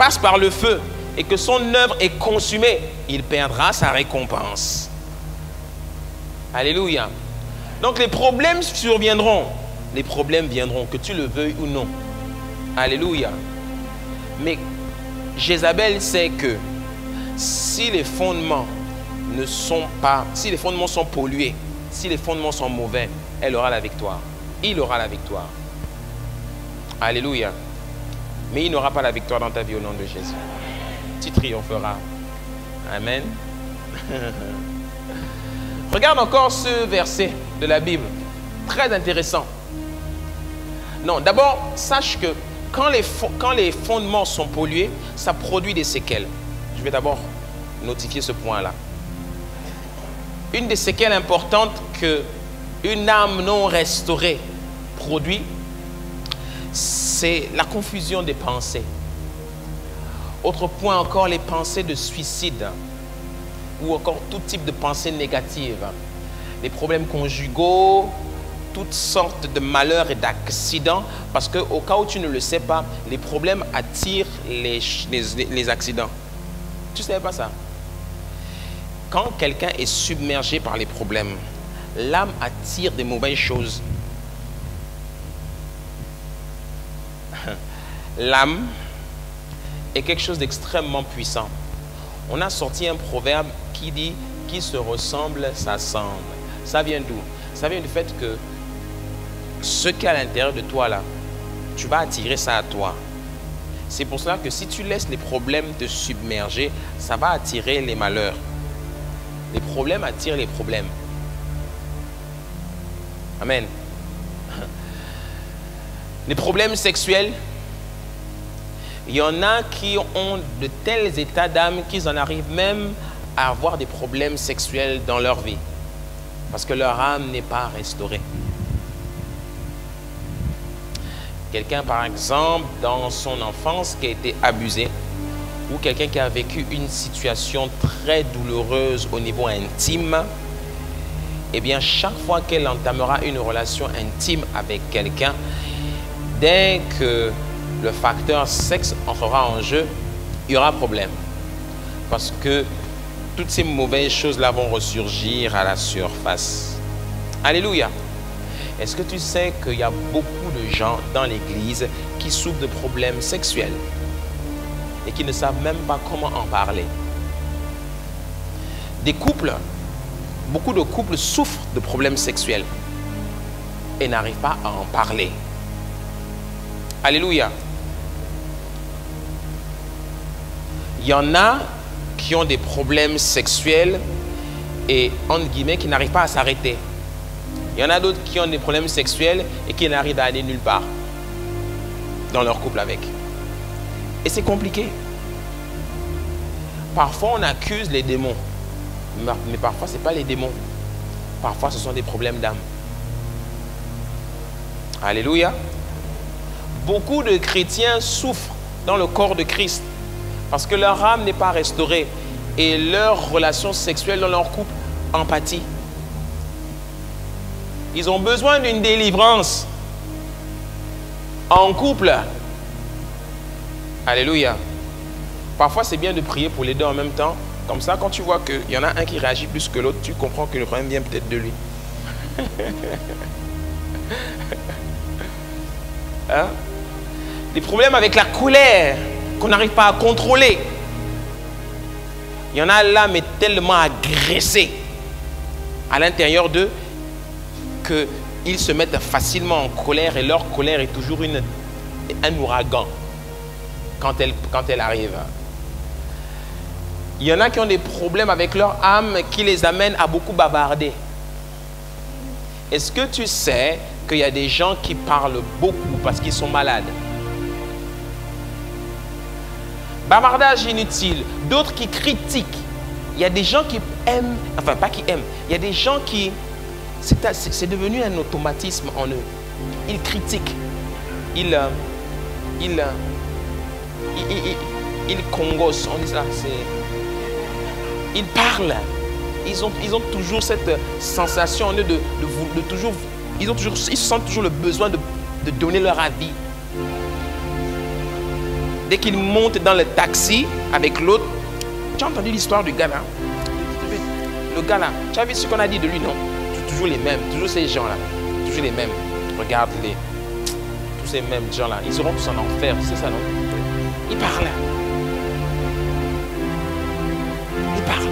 Passe par le feu et que son œuvre est consumée, il perdra sa récompense. Alléluia. Donc les problèmes surviendront. Les problèmes viendront, que tu le veuilles ou non. Alléluia. Mais Jézabel sait que si les fondements ne sont pas, si les fondements sont pollués, si les fondements sont mauvais, elle aura la victoire. Il aura la victoire. Alléluia. Mais il n'aura pas la victoire dans ta vie au nom de Jésus. Tu triompheras. Amen. Regarde encore ce verset de la Bible. Très intéressant. Non, d'abord, sache que quand les, quand les fondements sont pollués, ça produit des séquelles. Je vais d'abord notifier ce point-là. Une des séquelles importantes que une âme non restaurée produit, c'est la confusion des pensées. Autre point encore, les pensées de suicide ou encore tout type de pensées négatives. Les problèmes conjugaux, toutes sortes de malheurs et d'accidents, parce qu'au cas où tu ne le sais pas, les problèmes attirent les, les, accidents. Tu ne savais pas ça? Quand quelqu'un est submergé par les problèmes, l'âme attire des mauvaises choses. L'âme est quelque chose d'extrêmement puissant. On a sorti un proverbe qui dit qui se ressemble s'assemble. Ça vient d'où? Ça vient du fait que ce qui est à l'intérieur de toi là, tu vas attirer ça à toi. C'est pour cela que si tu laisses les problèmes te submerger, ça va attirer les malheurs. Les problèmes attirent les problèmes. Amen. Les problèmes sexuels, il y en a qui ont de tels états d'âme qu'ils en arrivent même à avoir des problèmes sexuels dans leur vie. Parce que leur âme n'est pas restaurée. Quelqu'un, par exemple, dans son enfance qui a été abusé, ou quelqu'un qui a vécu une situation très douloureuse au niveau intime, eh bien, chaque fois qu'elle entamera une relation intime avec quelqu'un, dès que le facteur sexe entrera en jeu, il y aura problème. Parce que toutes ces mauvaises choses-là vont ressurgir à la surface. Alléluia. Est-ce que tu sais qu'il y a beaucoup de gens dans l'Église qui souffrent de problèmes sexuels et qui ne savent même pas comment en parler? Des couples, beaucoup de couples souffrent de problèmes sexuels et n'arrivent pas à en parler. Alléluia. Il y en a qui ont des problèmes sexuels et, entre guillemets, qui n'arrivent pas à s'arrêter. Il y en a d'autres qui ont des problèmes sexuels et qui n'arrivent à aller nulle part dans leur couple avec. Et c'est compliqué. Parfois, on accuse les démons. Mais parfois, ce n'est pas les démons. Parfois, ce sont des problèmes d'âme. Alléluia. Beaucoup de chrétiens souffrent dans le corps de Christ parce que leur âme n'est pas restaurée et leur relation sexuelle dans leur couple empathie. Ils ont besoin d'une délivrance en couple. Alléluia. Parfois, c'est bien de prier pour les deux en même temps. Comme ça, quand tu vois qu'il y en a un qui réagit plus que l'autre, tu comprends que le problème vient peut-être de lui. hein? Des problèmes avec la colère qu'on n'arrive pas à contrôler. Il y en a là, mais tellement agressés à l'intérieur d'eux qu'ils se mettent facilement en colère et leur colère est toujours un ouragan quand elle, quand elle arrive. Il y en a qui ont des problèmes avec leur âme qui les amènent à beaucoup bavarder. Est-ce que tu sais qu'il y a des gens qui parlent beaucoup parce qu'ils sont malades? Bavardage inutile, d'autres qui critiquent. Il y a des gens qui aiment, enfin pas qui aiment, il y a des gens qui, c'est devenu un automatisme en eux. Ils critiquent, ils, euh, ils, euh, ils, ils, ils congossent, on dit ça, ils parlent. Ils ont, ils toujours cette sensation en eux de, de, de toujours, ils, ont toujours, ils sentent toujours le besoin de donner leur avis. Dès qu'il monte dans le taxi avec l'autre, tu as entendu l'histoire du gars là Le gars là, tu as vu ce qu'on a dit de lui, non? Toujours les mêmes, toujours ces gens-là. Toujours les mêmes. Regarde-les. Tous ces mêmes gens-là. Ils seront tous en enfer, c'est ça, non? Il parle. Il parle.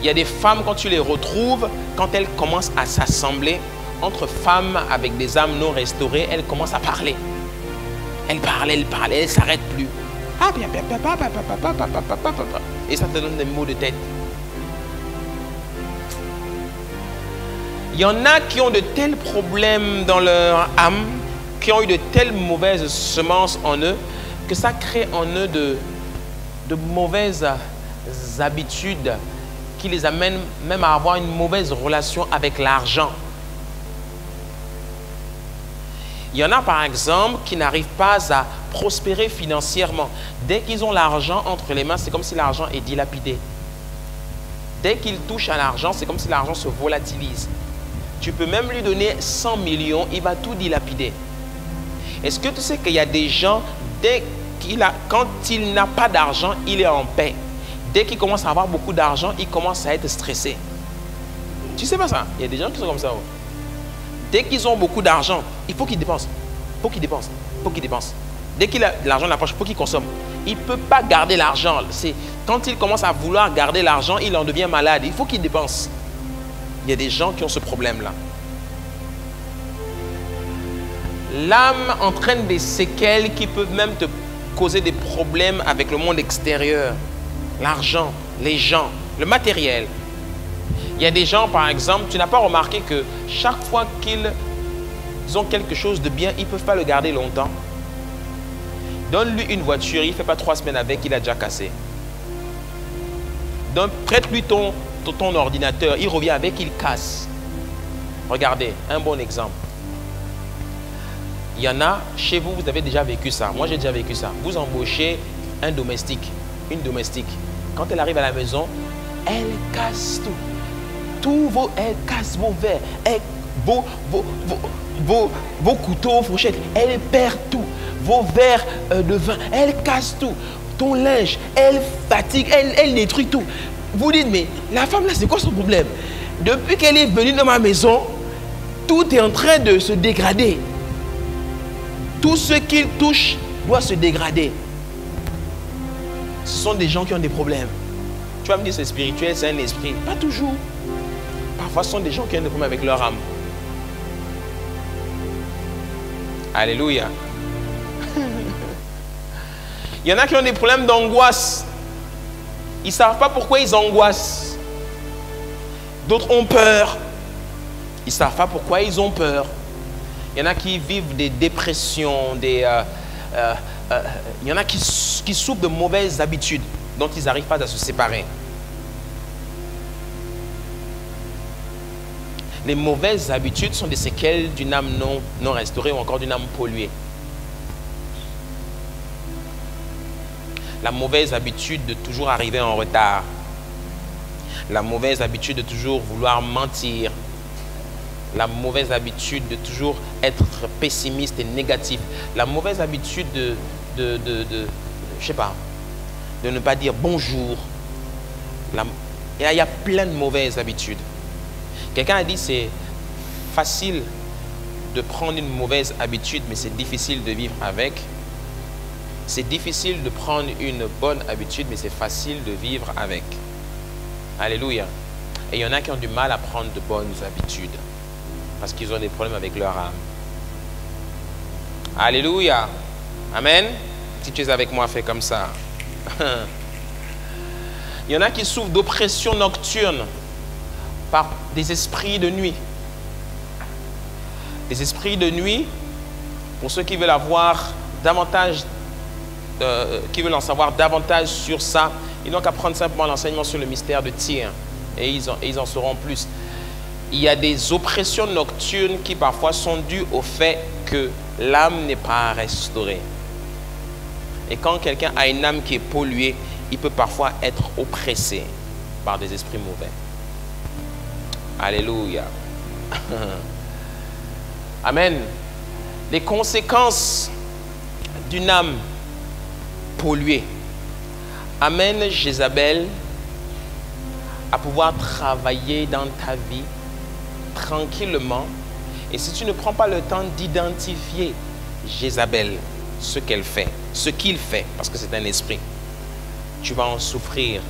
Il y a des femmes, quand tu les retrouves, quand elles commencent à s'assembler, entre femmes avec des âmes non restaurées, elles commencent à parler. Elles parlent, elles parlent, elles ne s'arrêtent plus. Et ça te donne des mots de tête. Il y en a qui ont de tels problèmes dans leur âme, qui ont eu de telles mauvaises semences en eux, que ça crée en eux de, de mauvaises habitudes qui les amènent même à avoir une mauvaise relation avec l'argent. Il y en a par exemple qui n'arrivent pas à prospérer financièrement. Dès qu'ils ont l'argent entre les mains, c'est comme si l'argent est dilapidé. Dès qu'ils touchent à l'argent, c'est comme si l'argent se volatilise. Tu peux même lui donner 100 millions, il va tout dilapider. Est-ce que tu sais qu'il y a des gens, dès qu'il a, quand il n'a pas d'argent, il est en paix. Dès qu'il commence à avoir beaucoup d'argent, il commence à être stressé. Tu sais pas ça? Il y a des gens qui sont comme ça. Dès qu'ils ont beaucoup d'argent, il faut qu'ils dépensent. Il faut qu'ils dépensent. Il faut qu'ils dépensent. Dès qu'il a l'argent dans la poche, il faut qu'il consomme. Il ne peut pas garder l'argent. C'est quand il commence à vouloir garder l'argent, il en devient malade. Il faut qu'il dépense. Il y a des gens qui ont ce problème-là. L'âme entraîne des séquelles qui peuvent même te causer des problèmes avec le monde extérieur. L'argent, les gens, le matériel. Il y a des gens, par exemple, tu n'as pas remarqué que chaque fois qu'ils ont quelque chose de bien, ils ne peuvent pas le garder longtemps. Donne-lui une voiture, il ne fait pas trois semaines avec, il a déjà cassé. Prête-lui ton, ton, ordinateur, il revient avec, il casse. Regardez, un bon exemple. Il y en a, chez vous, vous avez déjà vécu ça. Moi, j'ai déjà vécu ça. Vous embauchez un domestique, une domestique. Quand elle arrive à la maison, elle casse tout tous vos, elle casse vos verres, vos, vos, vos, couteaux, fourchettes, elle perd tout. Vos verres euh, de vin, elle casse tout. Ton linge, elle fatigue, elle, elle détruit tout. Vous dites, mais la femme là, c'est quoi son problème? Depuis qu'elle est venue dans ma maison, tout est en train de se dégrader. Tout ce qu'il touche doit se dégrader. Ce sont des gens qui ont des problèmes. Tu vas me dire c'est spirituel, c'est un esprit. Pas toujours. Parfois, ce sont des gens qui ont des problèmes avec leur âme. Alléluia. Il y en a qui ont des problèmes d'angoisse. Ils ne savent pas pourquoi ils angoissent. D'autres ont peur. Ils ne savent pas pourquoi ils ont peur. Il y en a qui vivent des dépressions, des, euh, euh, euh, il y en a qui, qui souffrent de mauvaises habitudes dont ils n'arrivent pas à se séparer. Les mauvaises habitudes sont des séquelles d'une âme non, restaurée ou encore d'une âme polluée. La mauvaise habitude de toujours arriver en retard. La mauvaise habitude de toujours vouloir mentir. La mauvaise habitude de toujours être pessimiste et négatif. La mauvaise habitude de ne pas dire bonjour. il y a plein de mauvaises habitudes. Quelqu'un a dit c'est facile de prendre une mauvaise habitude, mais c'est difficile de vivre avec. C'est difficile de prendre une bonne habitude, mais c'est facile de vivre avec. Alléluia. Et il y en a qui ont du mal à prendre de bonnes habitudes parce qu'ils ont des problèmes avec leur âme. Alléluia. Amen. Si tu es avec moi, fais comme ça. il y en a qui souffrent d'oppression nocturne par des esprits de nuit. Des esprits de nuit, pour ceux qui veulent avoir davantage, euh, qui veulent en savoir davantage sur ça, ils n'ont qu'à prendre simplement l'enseignement sur le mystère de tir et ils en sauront plus. Il y a des oppressions nocturnes qui parfois sont dues au fait que l'âme n'est pas restaurée. Et quand quelqu'un a une âme qui est polluée, il peut parfois être oppressé par des esprits mauvais. Alléluia. Amen. Les conséquences d'une âme polluée amène Jézabel à pouvoir travailler dans ta vie tranquillement. Et si tu ne prends pas le temps d'identifier Jézabel, ce qu'elle fait, ce qu'il fait, parce que c'est un esprit, tu vas en souffrir.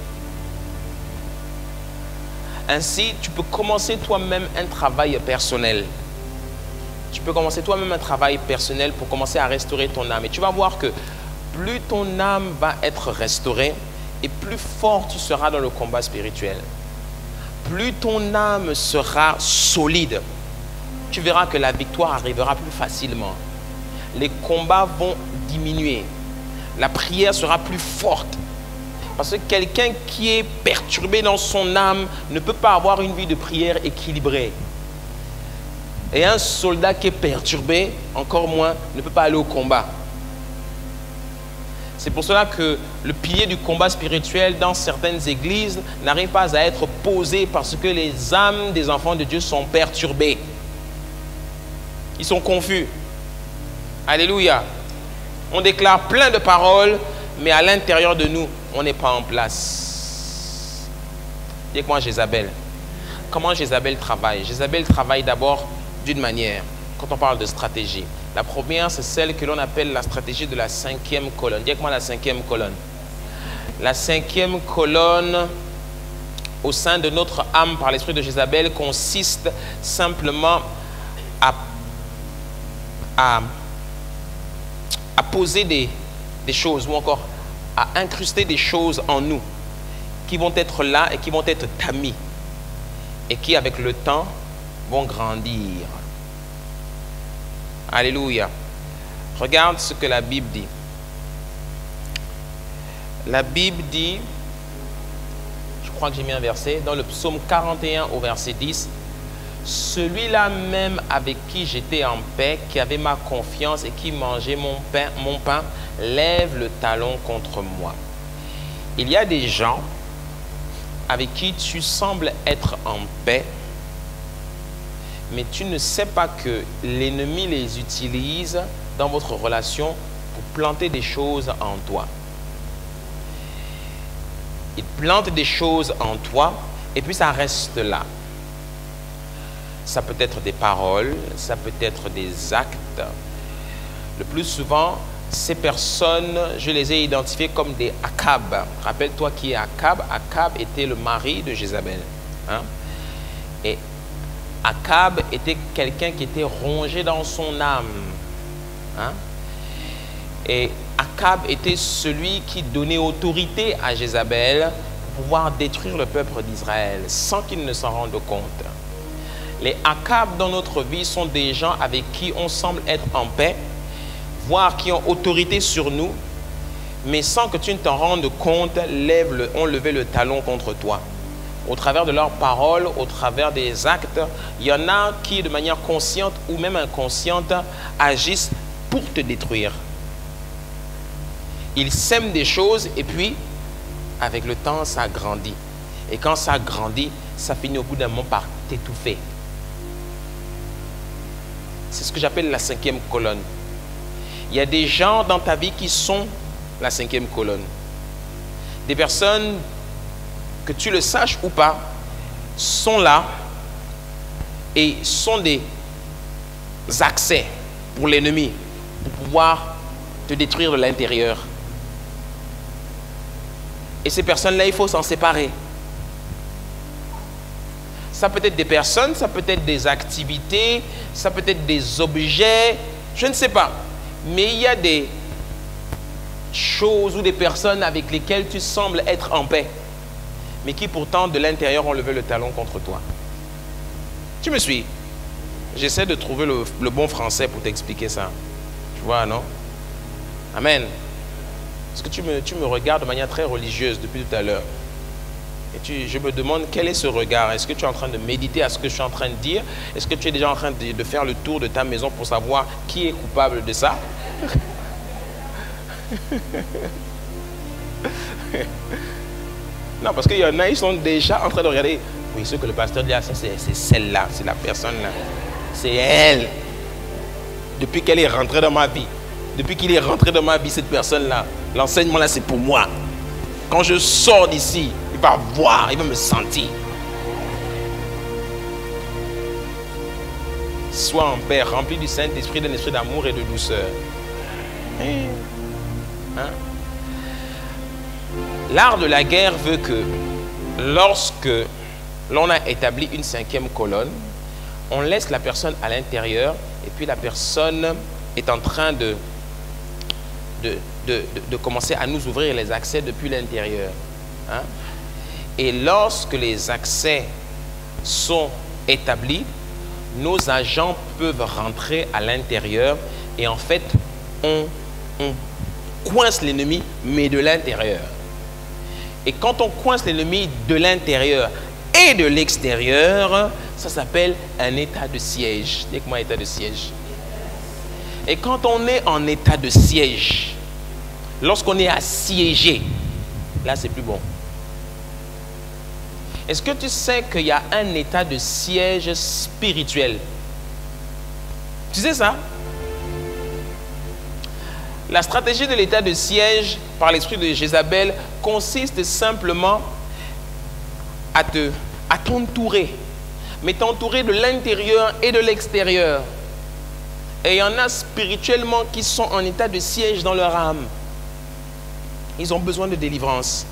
Ainsi, tu peux commencer toi-même un travail personnel. Tu peux commencer toi-même un travail personnel pour commencer à restaurer ton âme. Et tu vas voir que plus ton âme va être restaurée, et plus fort tu seras dans le combat spirituel. Plus ton âme sera solide, tu verras que la victoire arrivera plus facilement. Les combats vont diminuer. La prière sera plus forte. Parce que quelqu'un qui est perturbé dans son âme ne peut pas avoir une vie de prière équilibrée. Et un soldat qui est perturbé, encore moins, ne peut pas aller au combat. C'est pour cela que le pilier du combat spirituel dans certaines églises n'arrive pas à être posé parce que les âmes des enfants de Dieu sont perturbées. Ils sont confus. Alléluia. On déclare plein de paroles, mais à l'intérieur de nous, on n'est pas en place. Dites-moi Jézabel. Comment Jézabel travaille? Jézabel travaille d'abord d'une manière, quand on parle de stratégie. La première, c'est celle que l'on appelle la stratégie de la cinquième colonne. Dites-moi la cinquième colonne. La cinquième colonne au sein de notre âme par l'esprit de Jézabel consiste simplement à, poser des, des choses ou encore à incruster des choses en nous qui vont être là et qui vont être tamis et qui avec le temps vont grandir. Alléluia. Regarde ce que la Bible dit. La Bible dit, je crois que j'ai mis un verset, dans le psaume 41 au verset 10, celui-là même avec qui j'étais en paix, qui avait ma confiance et qui mangeait mon pain, mon pain, lève le talon contre moi. Il y a des gens avec qui tu sembles être en paix, mais tu ne sais pas que l'ennemi les utilise dans votre relation pour planter des choses en toi. Il plante des choses en toi et puis ça reste là. Ça peut être des paroles, ça peut être des actes. Le plus souvent, ces personnes, je les ai identifiées comme des Akab. Rappelle-toi qui est Akab. Akab était le mari de Jézabel. Hein? Et Akab était quelqu'un qui était rongé dans son âme. Hein? Et Akab était celui qui donnait autorité à Jézabel pour pouvoir détruire le peuple d'Israël sans qu'il ne s'en rende compte. Les Akab dans notre vie sont des gens avec qui on semble être en paix, voire qui ont autorité sur nous, mais sans que tu ne t'en rendes compte, lève le, ont levé le talon contre toi au travers de leurs paroles, au travers des actes. Il y en a qui, de manière consciente ou même inconsciente, agissent pour te détruire. Ils sèment des choses et puis, avec le temps, ça grandit. Et quand ça grandit, ça finit au bout d'un moment par t'étouffer. C'est ce que j'appelle la cinquième colonne. Il y a des gens dans ta vie qui sont la cinquième colonne. Des personnes que tu le saches ou pas, sont là et sont des accès pour l'ennemi pour pouvoir te détruire de l'intérieur. Et ces personnes-là, il faut s'en séparer. Ça peut être des personnes, ça peut être des activités, ça peut être des objets, je ne sais pas. Mais il y a des choses ou des personnes avec lesquelles tu sembles être en paix mais qui pourtant de l'intérieur ont levé le talon contre toi. Tu me suis? J'essaie de trouver le, bon français pour t'expliquer ça. Tu vois, non? Amen. Parce que tu me, tu me regardes de manière très religieuse depuis tout à l'heure. Et je me demande quel est ce regard? Est-ce que tu es en train de méditer à ce que je suis en train de dire? Est-ce que tu es déjà en train de, de faire le tour de ta maison pour savoir qui est coupable de ça? Non, parce qu'il y en a, ils sont déjà en train de regarder. Oui, ce que le pasteur dit, c'est celle-là, c'est la personne-là. C'est elle. Depuis qu'elle est rentrée dans ma vie. depuis qu'il est rentré dans ma vie, cette personne-là, l'enseignement là, c'est pour moi. Quand je sors d'ici, il va voir, il va me sentir. Sois en paix, rempli du Saint-Esprit, d'un esprit d'amour et de douceur. Hein? Hein? L'art de la guerre veut que lorsque l'on a établi une cinquième colonne, on laisse la personne à l'intérieur et puis la personne est en train de, de, commencer à nous ouvrir les accès depuis l'intérieur. Hein? Et lorsque les accès sont établis, nos agents peuvent rentrer à l'intérieur et en fait, on, coince l'ennemi, mais de l'intérieur. Et quand on coince l'ennemi de l'intérieur et de l'extérieur, ça s'appelle un état de siège. Dites-moi état de siège. Et quand on est en état de siège, lorsqu'on est assiégé, là c'est plus bon. Est-ce que tu sais qu'il y a un état de siège spirituel? Tu sais ça? La stratégie de l'état de siège par l'esprit de Jézabel consiste simplement à te à t'entourer, mais t'entourer de l'intérieur et de l'extérieur. Et il y en a spirituellement qui sont en état de siège dans leur âme. Ils ont besoin de délivrance.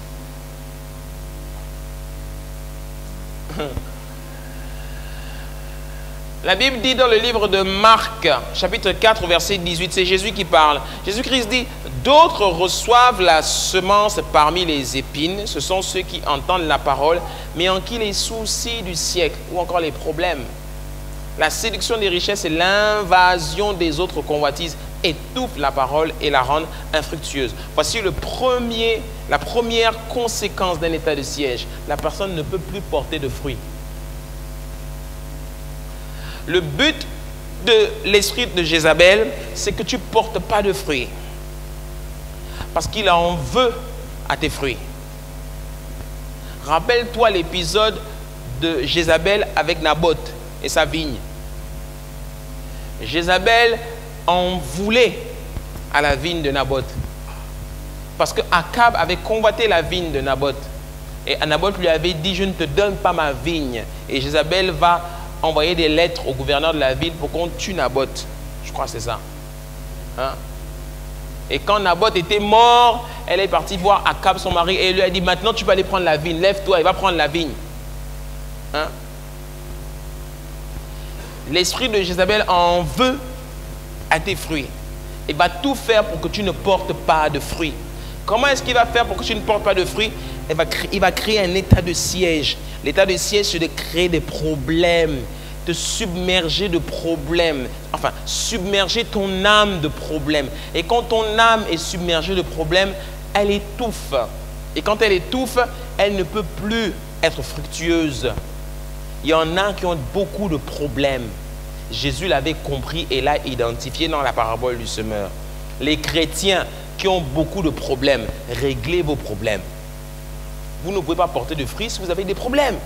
La Bible dit dans le livre de Marc, chapitre 4, verset 18, c'est Jésus qui parle. Jésus-Christ dit, d'autres reçoivent la semence parmi les épines, ce sont ceux qui entendent la parole, mais en qui les soucis du siècle ou encore les problèmes, la séduction des richesses et l'invasion des autres convoitises étouffent la parole et la rendent infructueuse. Voici le premier, la première conséquence d'un état de siège. La personne ne peut plus porter de fruits. Le but de l'esprit de Jézabel, c'est que tu ne portes pas de fruits. Parce qu'il en veut à tes fruits. Rappelle-toi l'épisode de Jézabel avec Naboth et sa vigne. Jézabel en voulait à la vigne de Naboth. Parce que Akab avait convoité la vigne de Naboth. Et Naboth lui avait dit, je ne te donne pas ma vigne. Et Jézabel va envoyer des lettres au gouverneur de la ville pour qu'on tue Naboth. Je crois que c'est ça. Hein? Et quand Naboth était mort, elle est partie voir Akab, son mari, et lui a dit, maintenant tu vas aller prendre la vigne. Lève-toi, il va prendre la vigne. Hein? L'esprit de Jézabel en veut à tes fruits. Il va tout faire pour que tu ne portes pas de fruits. Comment est-ce qu'il va faire pour que tu ne portes pas de fruits? Il va, créer, un état de siège. L'état de siège, c'est de créer des problèmes, de submerger de problèmes. Enfin, submerger ton âme de problèmes. Et quand ton âme est submergée de problèmes, elle étouffe. Et quand elle étouffe, elle ne peut plus être fructueuse. Il y en a qui ont beaucoup de problèmes. Jésus l'avait compris et l'a identifié dans la parabole du semeur. Les chrétiens qui ont beaucoup de problèmes, réglez vos problèmes. Vous ne pouvez pas porter de fruits si vous avez des problèmes.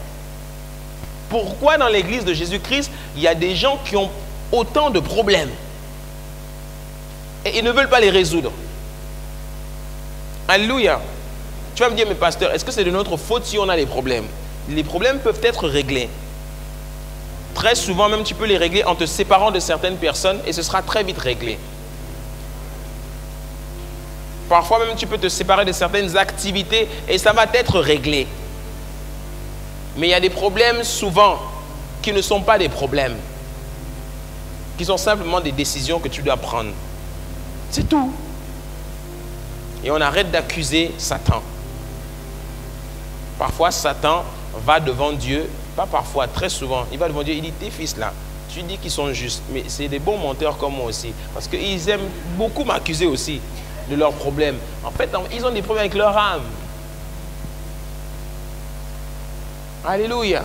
Pourquoi dans l'église de Jésus-Christ, il y a des gens qui ont autant de problèmes et ils ne veulent pas les résoudre? Alléluia. Tu vas me dire, mais pasteur, est-ce que c'est de notre faute si on a des problèmes? Les problèmes peuvent être réglés. Très souvent, même tu peux les régler en te séparant de certaines personnes et ce sera très vite réglé. Parfois même tu peux te séparer de certaines activités et ça va être réglé. Mais il y a des problèmes souvent qui ne sont pas des problèmes, qui sont simplement des décisions que tu dois prendre. C'est tout. Et on arrête d'accuser Satan. Parfois, Satan va devant Dieu pas parfois, très souvent. Il va devant Dieu, il dit, tes fils là, tu dis qu'ils sont justes, mais c'est des bons menteurs comme moi aussi. Parce qu'ils aiment beaucoup m'accuser aussi de leurs problèmes. En fait, ils ont des problèmes avec leur âme. Alléluia.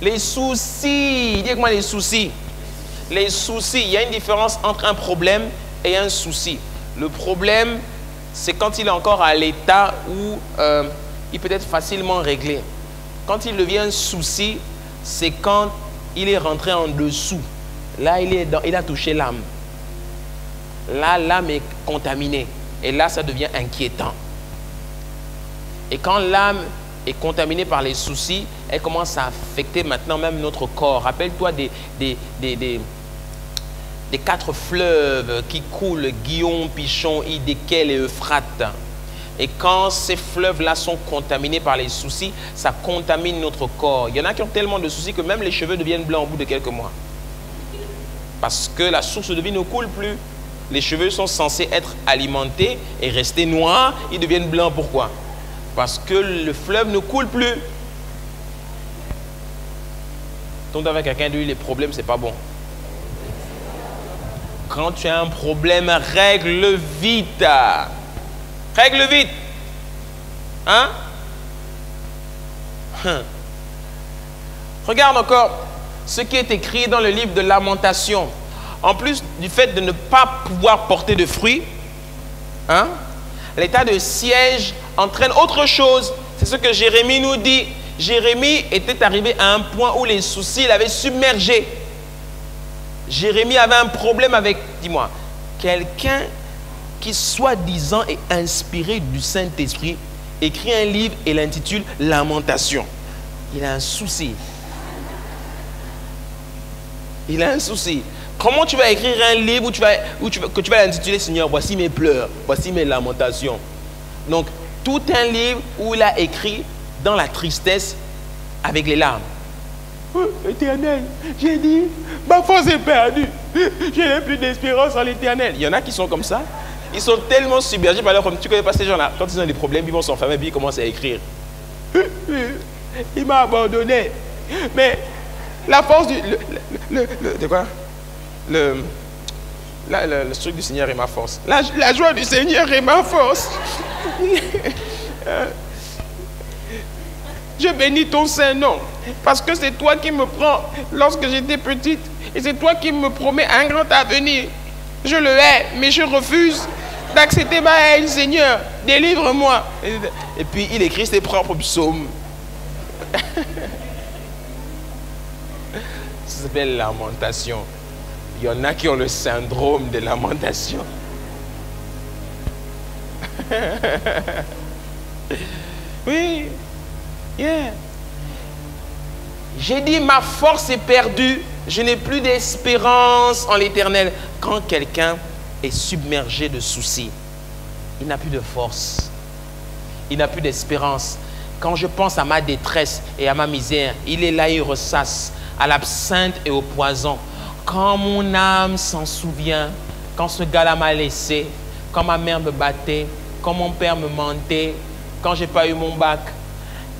Les soucis, dis-moi les soucis. Les soucis, il y a une différence entre un problème et un souci. Le problème, c'est quand il est encore à l'état où euh, il peut être facilement réglé. Quand il devient souci, c'est quand il est rentré en dessous. Là, il, est il a touché l'âme. là, l'âme est contaminée. Et là, ça devient inquiétant. Et quand l'âme est contaminée par les soucis, elle commence à affecter maintenant même notre corps. Rappelle-toi des, des, quatre fleuves qui coulent, Guillaume, Pichon, Idékel et Euphrate. Et quand ces fleuves-là sont contaminés par les soucis, ça contamine notre corps. Il y en a qui ont tellement de soucis que même les cheveux deviennent blancs au bout de quelques mois. Parce que la source de vie ne coule plus. Les cheveux sont censés être alimentés et rester noirs, ils deviennent blancs. Pourquoi? Parce que le fleuve ne coule plus. Donc avec quelqu'un lui, les problèmes, c'est pas bon. Quand tu as un problème, règle vite. Règle vite. Hein? hein? Regarde encore ce qui est écrit dans le livre de Lamentation. En plus du fait de ne pas pouvoir porter de fruits, hein, l'état de siège entraîne autre chose. C'est ce que Jérémie nous dit. Jérémie était arrivé à un point où les soucis l'avaient submergé. Jérémie avait un problème avec, dis-moi, quelqu'un qui soi-disant est inspiré du Saint-Esprit, écrit un livre et l'intitule Lamentation. Il a un souci. Il a un souci. Comment tu vas écrire un livre où tu vas, où tu que tu vas l'intituler Seigneur, voici mes pleurs, voici mes lamentations. Donc, tout un livre où il a écrit dans la tristesse avec les larmes. Oh, éternel, j'ai dit, ma force est perdue. Je n'ai plus d'espérance en l'éternel. Il y en a qui sont comme ça. Ils sont tellement submergés par leur problème. Tu connais pas ces gens-là? Quand ils ont des problèmes, ils vont s'enfermer et ils commencent à écrire. Il m'a abandonné. Mais la force du. Le, de quoi? Le, le, truc du Seigneur est ma force. La, la joie du Seigneur est ma force. Je bénis ton Saint-Nom. Parce que c'est toi qui me prends lorsque j'étais petite. Et c'est toi qui me promets un grand avenir. Je le hais, mais je refuse d'accepter ma haine, Seigneur. Délivre-moi. Et puis il écrit ses propres psaumes. Ça s'appelle lamentation. Il y en a qui ont le syndrome de lamentation. oui. Yeah. J'ai dit, ma force est perdue. Je n'ai plus d'espérance en l'éternel. Quand quelqu'un est submergé de soucis, il n'a plus de force. Il n'a plus d'espérance. Quand je pense à ma détresse et à ma misère, il est là, il ressasse à l'absinthe et au poison. Quand mon âme s'en souvient, quand ce gars-là m'a laissé, quand ma mère me battait, quand mon père me mentait, quand j'ai pas eu mon bac,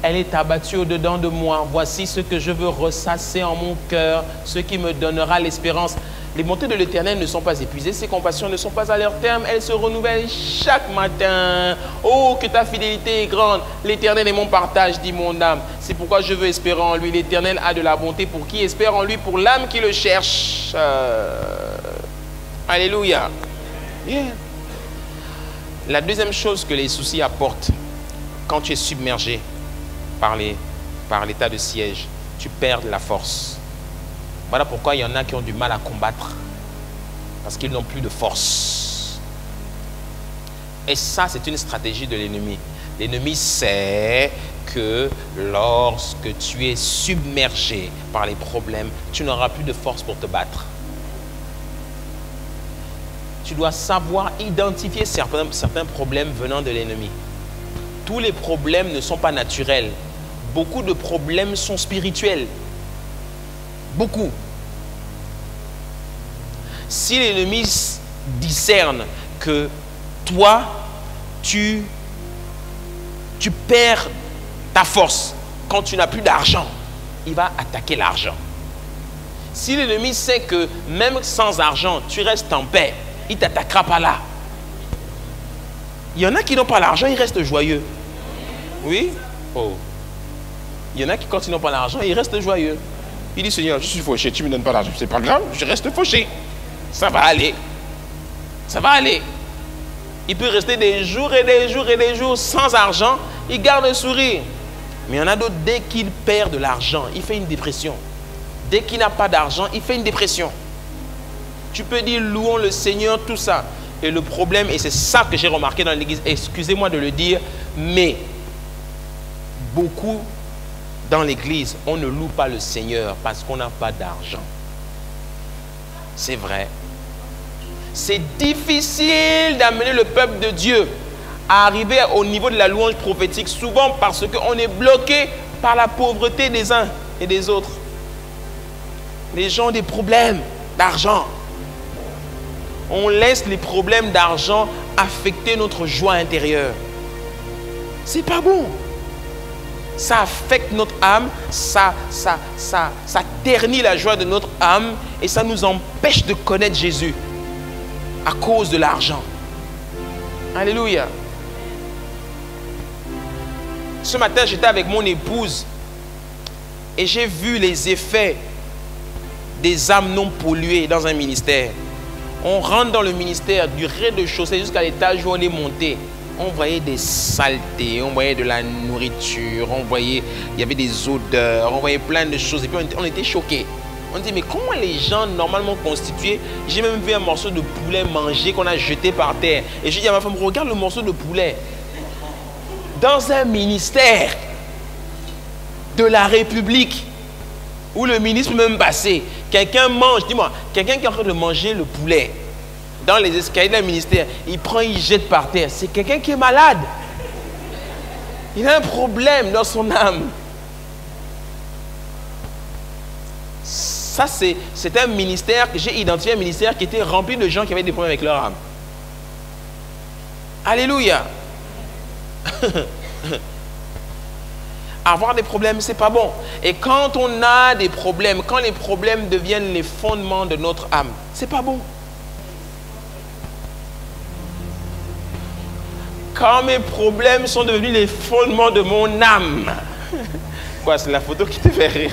elle est abattue au-dedans de moi. Voici ce que je veux ressasser en mon cœur, ce qui me donnera l'espérance. Les montées de l'Éternel ne sont pas épuisées, ses compassions ne sont pas à leur terme, elles se renouvellent chaque matin. Oh, que ta fidélité est grande. L'Éternel est mon partage, dit mon âme. C'est pourquoi je veux espérer en lui. L'Éternel a de la bonté pour qui espère en lui, pour l'âme qui le cherche. Euh, alléluia. La deuxième chose que les soucis apportent quand tu es submergé par l'état de siège, tu perds la force. Voilà pourquoi il y en a qui ont du mal à combattre. Parce qu'ils n'ont plus de force. Et ça, c'est une stratégie de l'ennemi. L'ennemi sait que lorsque tu es submergé par les problèmes, tu n'auras plus de force pour te battre. Tu dois savoir identifier certains, certains problèmes venant de l'ennemi. Tous les problèmes ne sont pas naturels. Beaucoup de problèmes sont spirituels. Beaucoup. Si l'ennemi discerne que toi, tu, tu perds ta force quand tu n'as plus d'argent, il va attaquer l'argent. Si l'ennemi sait que même sans argent, tu restes en paix, il t'attaquera pas là. Il y en a qui n'ont pas l'argent, ils restent joyeux. Oui? Oh. Il y en a qui, quand ils n'ont pas l'argent, ils restent joyeux. Il dit, Seigneur, je suis fauché, tu ne me donnes pas l'argent. C'est pas grave, je reste fauché. Ça va aller. Ça va aller. Il peut rester des jours et des jours et des jours sans argent. Il garde le sourire. Mais il y en a d'autres, dès qu'il perd de l'argent, il fait une dépression. Dès qu'il n'a pas d'argent, il fait une dépression. Tu peux dire louons le Seigneur, tout ça. Et le problème, et c'est ça que j'ai remarqué dans l'église, excusez-moi de le dire, mais beaucoup dans l'église, on ne loue pas le Seigneur parce qu'on n'a pas d'argent. C'est vrai. C'est difficile d'amener le peuple de Dieu à arriver au niveau de la louange prophétique, souvent parce qu'on est bloqué par la pauvreté des uns et des autres. Les gens ont des problèmes d'argent. On laisse les problèmes d'argent affecter notre joie intérieure. C'est pas bon. Ça affecte notre âme, ça, ça, ça, ça ternit la joie de notre âme et ça nous empêche de connaître Jésus à cause de l'argent. Alléluia. Ce matin, j'étais avec mon épouse et j'ai vu les effets des âmes non polluées dans un ministère. On rentre dans le ministère du rez-de-chaussée jusqu'à l'étage où on est monté. On voyait des saletés, on voyait de la nourriture, on voyait, il y avait des odeurs, on voyait plein de choses. Et puis on était choqués. On dit, mais comment les gens normalement constitués, j'ai même vu un morceau de poulet mangé qu'on a jeté par terre. Et je dis à ma femme, regarde le morceau de poulet. Dans un ministère de la République, où le ministre peut même passer, quelqu'un mange, dis-moi, quelqu'un qui est en train de manger le poulet dans les escaliers d'un ministère, il prend, il jette par terre. C'est quelqu'un qui est malade. Il a un problème dans son âme. Ça, c'est un ministère j'ai identifié, un ministère qui était rempli de gens qui avaient des problèmes avec leur âme. Alléluia. Avoir des problèmes, c'est pas bon. Et quand on a des problèmes, quand les problèmes deviennent les fondements de notre âme, c'est pas bon. Quand mes problèmes sont devenus les fondements de mon âme. Quoi, c'est la photo qui te fait rire?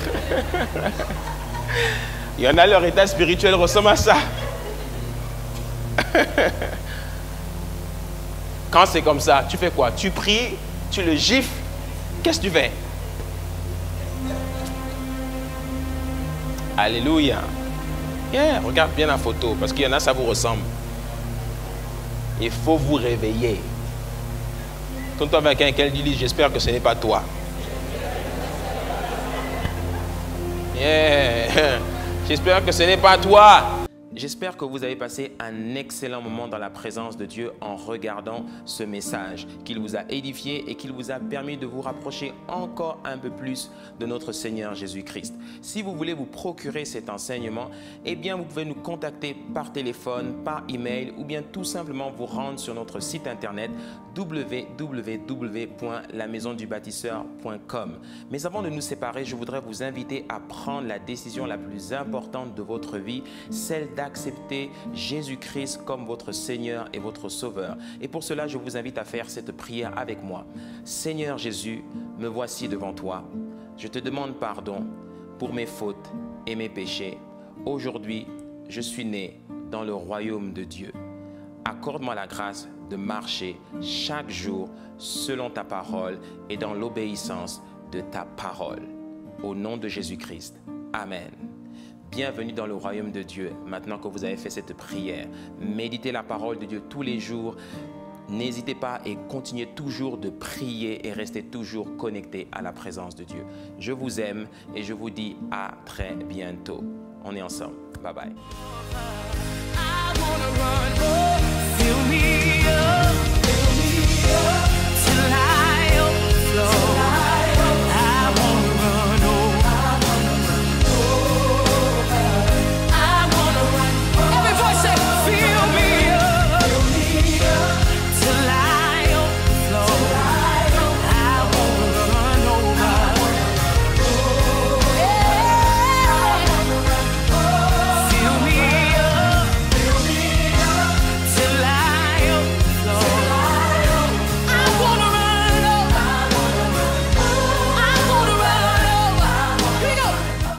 Il y en a, leur état spirituel ressemble à ça. Quand c'est comme ça, tu fais quoi? Tu pries, tu le gifles. Qu'est-ce que tu fais? Alléluia. regarde bien la photo, parce qu'il y en a, ça vous ressemble. Il faut vous réveiller. Tourne-toi avec quelqu'un qui dit, j'espère que ce n'est pas toi. J'espère que ce n'est pas toi. J'espère que vous avez passé un excellent moment dans la présence de Dieu en regardant ce message, qu'il vous a édifié et qu'il vous a permis de vous rapprocher encore un peu plus de notre Seigneur Jésus-Christ. Si vous voulez vous procurer cet enseignement, eh bien vous pouvez nous contacter par téléphone, par email ou bien tout simplement vous rendre sur notre site internet www.lamaisondubâtisseur.com. Mais avant de nous séparer, je voudrais vous inviter à prendre la décision la plus importante de votre vie, celle d'accepter accepter Jésus-Christ comme votre Seigneur et votre Sauveur. Et pour cela, je vous invite à faire cette prière avec moi. Seigneur Jésus, me voici devant toi. Je te demande pardon pour mes fautes et mes péchés. Aujourd'hui, je suis né dans le royaume de Dieu. Accorde-moi la grâce de marcher chaque jour selon ta parole et dans l'obéissance de ta parole. Au nom de Jésus-Christ. Amen. Bienvenue dans le royaume de Dieu. Maintenant que vous avez fait cette prière, méditez la parole de Dieu tous les jours. N'hésitez pas et continuez toujours de prier et restez toujours connecté à la présence de Dieu. Je vous aime et je vous dis à très bientôt. On est ensemble. Bye bye.